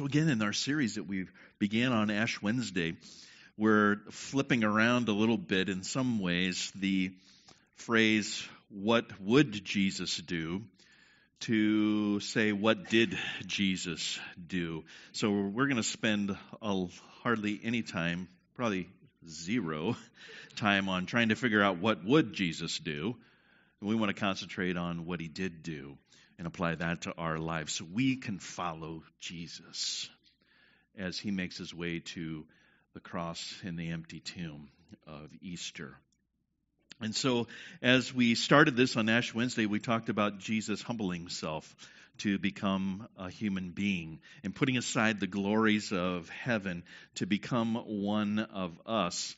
So, again, in our series that we began on Ash Wednesday, we're flipping around a little bit in some ways the phrase, What would Jesus do? to say, What did Jesus do? So, we're going to spend a, hardly any time, probably zero time, on trying to figure out what would Jesus do. And we want to concentrate on what he did do and apply that to our lives so we can follow Jesus as he makes his way to the cross and the empty tomb of Easter. And so, as we started this on Ash Wednesday, we talked about Jesus humbling himself to become a human being and putting aside the glories of heaven to become one of us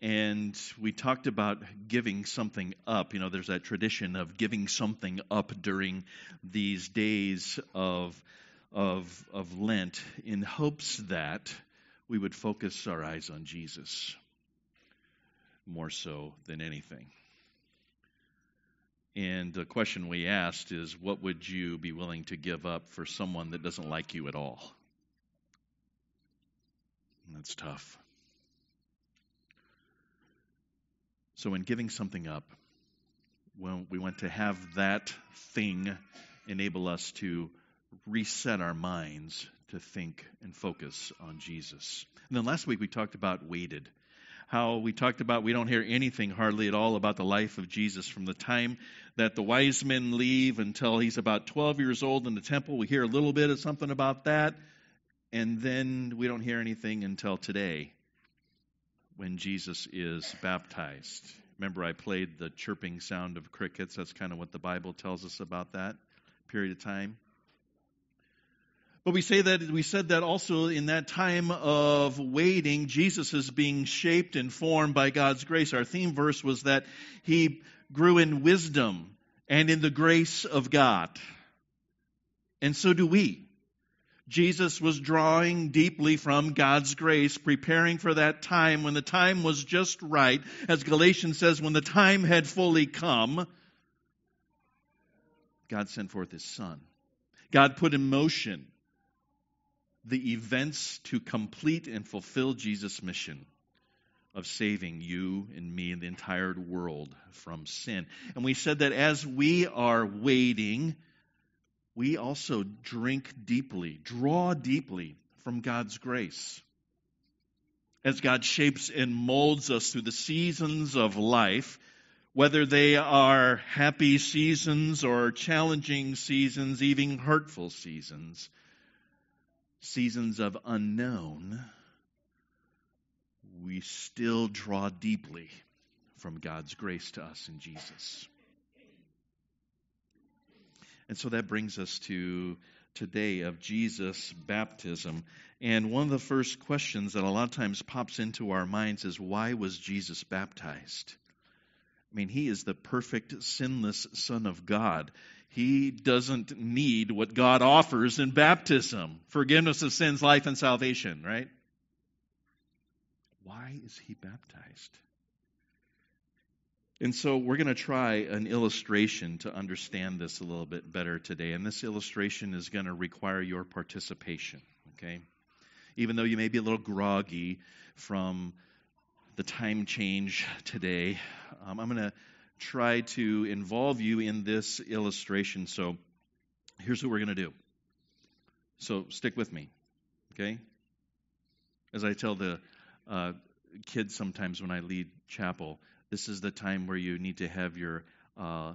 and we talked about giving something up. You know, there's that tradition of giving something up during these days of, of, of Lent in hopes that we would focus our eyes on Jesus more so than anything. And the question we asked is what would you be willing to give up for someone that doesn't like you at all? that's tough. So, in giving something up, when we want to have that thing enable us to reset our minds to think and focus on Jesus. And then last week we talked about waited. How we talked about we don't hear anything hardly at all about the life of Jesus from the time that the wise men leave until he's about 12 years old in the temple. We hear a little bit of something about that. And then we don't hear anything until today when Jesus is baptized. Remember, I played the chirping sound of crickets. That's kind of what the Bible tells us about that period of time. But we say that we said that also in that time of waiting, Jesus is being shaped and formed by God's grace. Our theme verse was that he grew in wisdom and in the grace of God. And so do we. Jesus was drawing deeply from God's grace, preparing for that time when the time was just right. As Galatians says, when the time had fully come, God sent forth his son. God put in motion the events to complete and fulfill Jesus' mission of saving you and me and the entire world from sin. And we said that as we are waiting, we also drink deeply, draw deeply from God's grace. As God shapes and molds us through the seasons of life, whether they are happy seasons or challenging seasons, even hurtful seasons, seasons of unknown, we still draw deeply from God's grace to us in Jesus. And so that brings us to today of Jesus' baptism. And one of the first questions that a lot of times pops into our minds is why was Jesus baptized? I mean, he is the perfect, sinless Son of God. He doesn't need what God offers in baptism forgiveness of sins, life, and salvation, right? Why is he baptized? And so we're going to try an illustration to understand this a little bit better today. And this illustration is going to require your participation, okay? Even though you may be a little groggy from the time change today, um, I'm going to try to involve you in this illustration. So here's what we're going to do. So stick with me, okay? As I tell the uh, kids sometimes when I lead chapel, this is the time where you need to have your uh,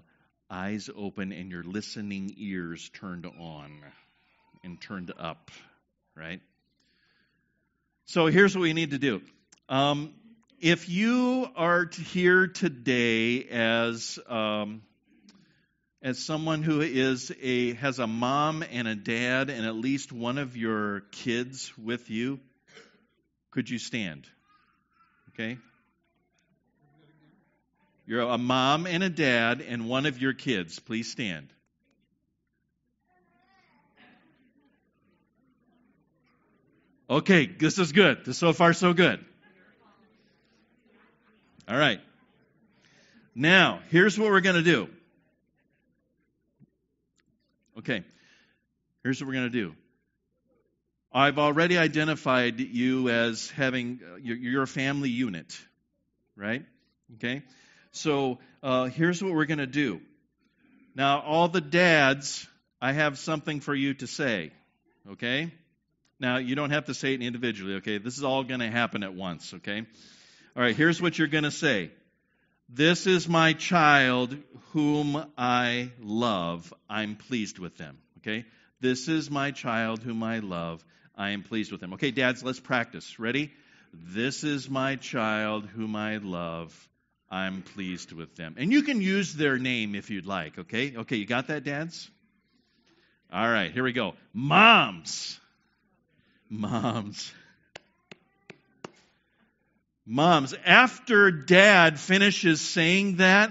eyes open and your listening ears turned on and turned up, right? So here's what we need to do. Um, if you are here today as um, as someone who is a has a mom and a dad and at least one of your kids with you, could you stand? Okay. You're a mom and a dad and one of your kids. Please stand. Okay, this is good. This so far so good. All right. Now, here's what we're going to do. Okay. Here's what we're going to do. I've already identified you as having, uh, a family unit, right? Okay? So uh, here's what we're going to do. Now, all the dads, I have something for you to say, okay? Now, you don't have to say it individually, okay? This is all going to happen at once, okay? All right, here's what you're going to say This is my child whom I love. I'm pleased with them, okay? This is my child whom I love. I am pleased with them. Okay, dads, let's practice. Ready? This is my child whom I love. I'm pleased with them. And you can use their name if you'd like, okay? Okay, you got that, dads? All right, here we go. Moms. Moms. Moms, after dad finishes saying that,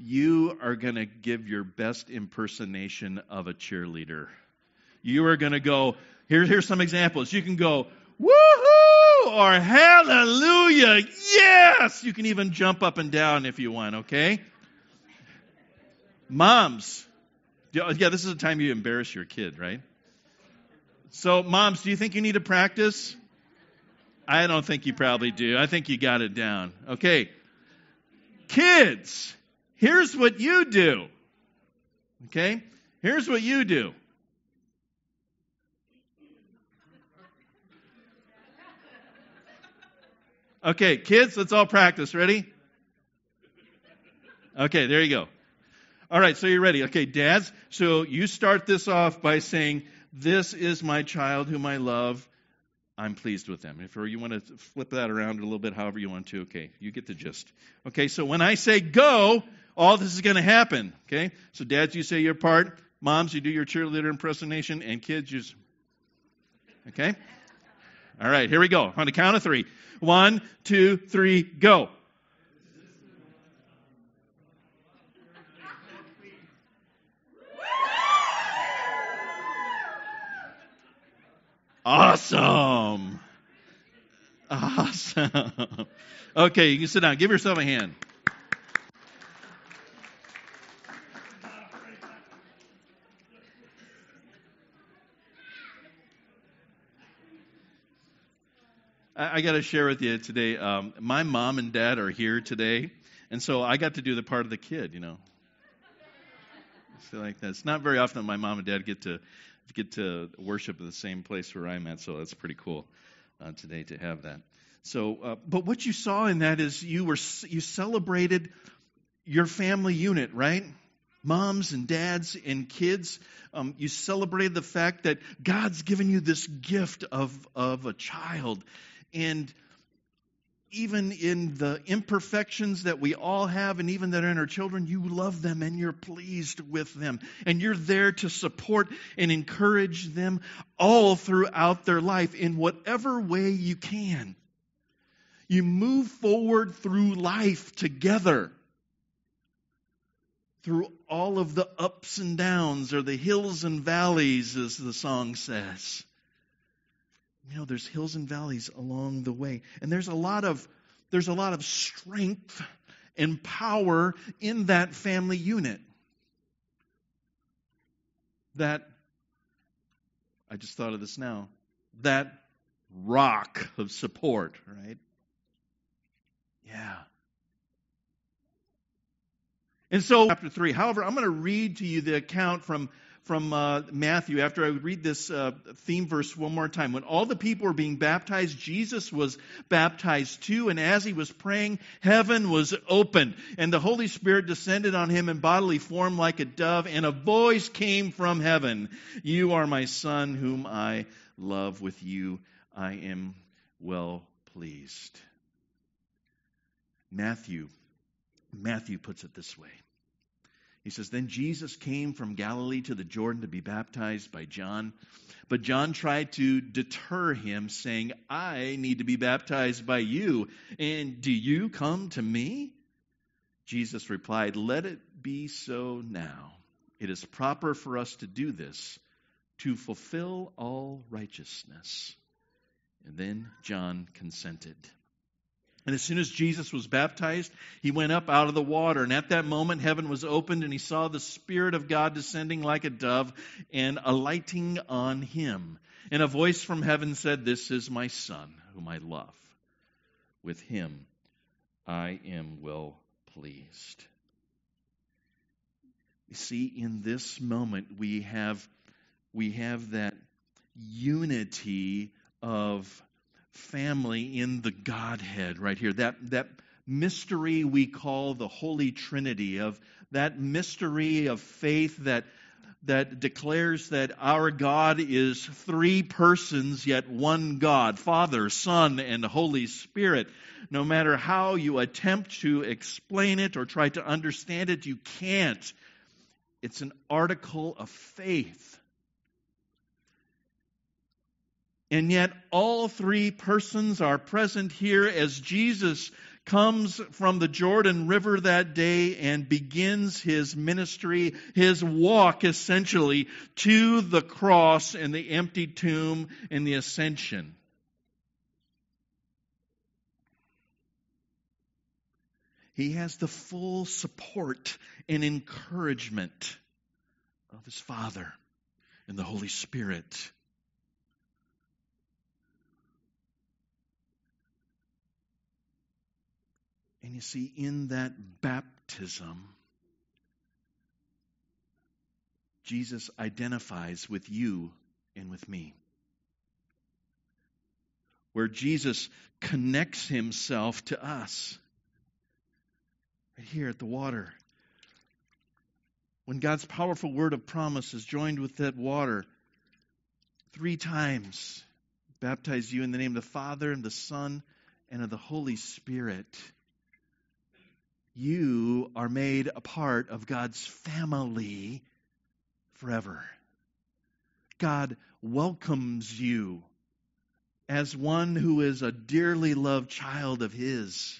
you are going to give your best impersonation of a cheerleader. You are going to go, here, here's some examples. You can go, woohoo, or hallelujah, yes. You can even jump up and down if you want, okay? Moms, oh, yeah, this is the time you embarrass your kid, right? So, moms, do you think you need to practice? I don't think you probably do. I think you got it down. Okay. Kids, here's what you do. Okay? Here's what you do. Okay, kids, let's all practice. Ready? Okay, there you go. All right, so you're ready. Okay, dads, so you start this off by saying, This is my child whom I love. I'm pleased with them. If you want to flip that around a little bit, however you want to, okay, you get the gist. Okay, so when I say go, all this is going to happen. Okay, so dads, you say your part. Moms, you do your cheerleader impersonation, and kids, you. Okay? All right, here we go. On the count of three. One, two, three, go. Awesome. Awesome. Okay, you can sit down. Give yourself a hand. I, got to share with you today. Um, my mom and dad are here today, and so I got to do the part of the kid. You know, so like that. It's not very often my mom and dad get to get to worship at the same place where I'm at, so that's pretty cool uh, today to have that. So, uh, but what you saw in that is you were you celebrated your family unit, right? Moms and dads and kids, um, you celebrated the fact that God's given you this gift of of a child, and even in the imperfections that we all have and even that are in our children, you love them and you're pleased with them. And you're there to support and encourage them all throughout their life in whatever way you can. You move forward through life together. Through all of the ups and downs, or the hills and valleys, as the song says you know there's hills and valleys along the way. And there's a lot of there's a lot of strength and power in that family unit that i just thought of this now that rock of support right? Yeah. And so chapter 3 however i'm going to read to you the account from from uh, Matthew after I read this uh, theme verse one more time. When all the people were being baptized, Jesus was baptized too, and as he was praying, heaven was opened, and the Holy Spirit descended on him in bodily form like a dove, and a voice came from heaven You are my Son, whom I love. With you I am well pleased. Matthew, Matthew puts it this way. He says, Then Jesus came from Galilee to the Jordan to be baptized by John. But John tried to deter him, saying, I need to be baptized by you, and do you come to me? Jesus replied, Let it be so now. It is proper for us to do this to fulfill all righteousness. And then John consented. And as soon as Jesus was baptized, he went up out of the water. And at that moment, heaven was opened, and he saw the Spirit of God descending like a dove and alighting on him. And a voice from heaven said, This is my Son, whom I love. With him I am well pleased. You see, in this moment, we have, we have that unity of family in the Godhead right here. That, that mystery we call the Holy Trinity, of that mystery of faith that, that declares that our God is three persons, yet one God Father, Son, and Holy Spirit. No matter how you attempt to explain it or try to understand it, you can't. It's an article of faith. And yet, all three persons are present here as Jesus comes from the Jordan River that day and begins his ministry, his walk essentially to the cross and the empty tomb and the ascension. He has the full support and encouragement of his Father and the Holy Spirit. And you see, in that baptism, Jesus identifies with you and with me. Where Jesus connects himself to us. Right here at the water. When God's powerful word of promise is joined with that water, three times baptize you in the name of the Father and the Son and of the Holy Spirit you are made a part of God's family forever. God welcomes you as one who is a dearly loved child of His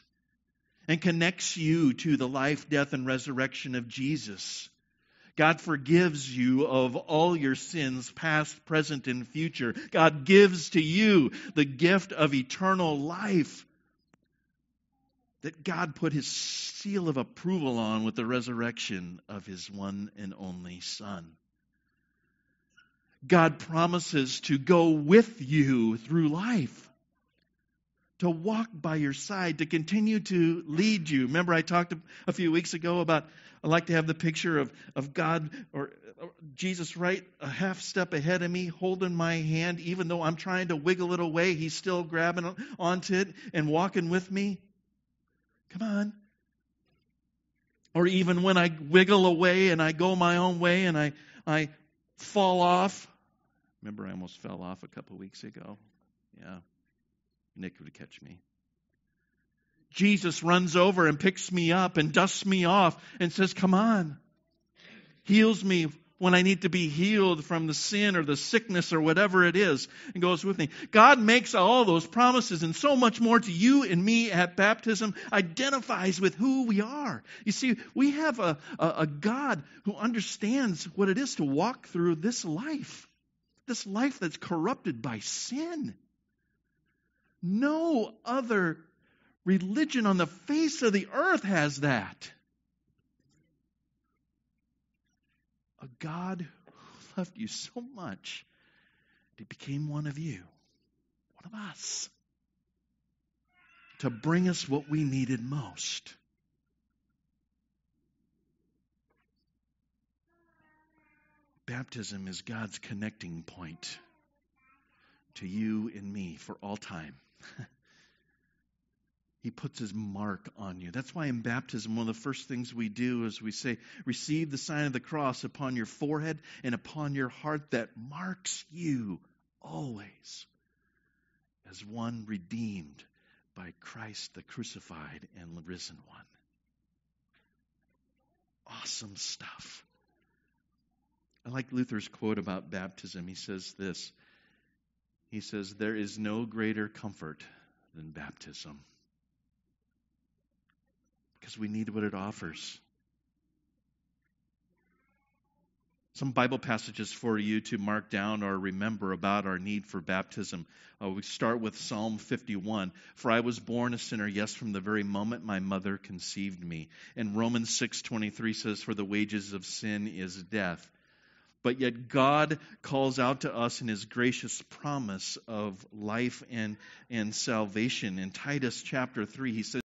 and connects you to the life, death, and resurrection of Jesus. God forgives you of all your sins, past, present, and future. God gives to you the gift of eternal life that God put his seal of approval on with the resurrection of his one and only Son. God promises to go with you through life, to walk by your side, to continue to lead you. Remember, I talked a few weeks ago about I like to have the picture of, of God or, or Jesus right a half step ahead of me, holding my hand, even though I'm trying to wiggle it away, he's still grabbing onto it and walking with me. Come on. Or even when I wiggle away and I go my own way and I, I fall off. Remember, I almost fell off a couple of weeks ago. Yeah. Nick would catch me. Jesus runs over and picks me up and dusts me off and says, Come on. Heals me when I need to be healed from the sin or the sickness or whatever it is, and goes with me. God makes all those promises and so much more to you and me at baptism, identifies with who we are. You see, we have a, a, a God who understands what it is to walk through this life, this life that's corrupted by sin. No other religion on the face of the earth has that. God who loved you so much that he became one of you, one of us, to bring us what we needed most. Baptism is God's connecting point to you and me for all time. He puts his mark on you. That's why in baptism, one of the first things we do is we say, Receive the sign of the cross upon your forehead and upon your heart that marks you always as one redeemed by Christ, the crucified and risen one. Awesome stuff. I like Luther's quote about baptism. He says this He says, There is no greater comfort than baptism because we need what it offers. Some Bible passages for you to mark down or remember about our need for baptism. Uh, we start with Psalm 51. For I was born a sinner, yes, from the very moment my mother conceived me. And Romans 6:23 says, "For the wages of sin is death." but yet God calls out to us in his gracious promise of life and, and salvation. In Titus chapter 3, he says,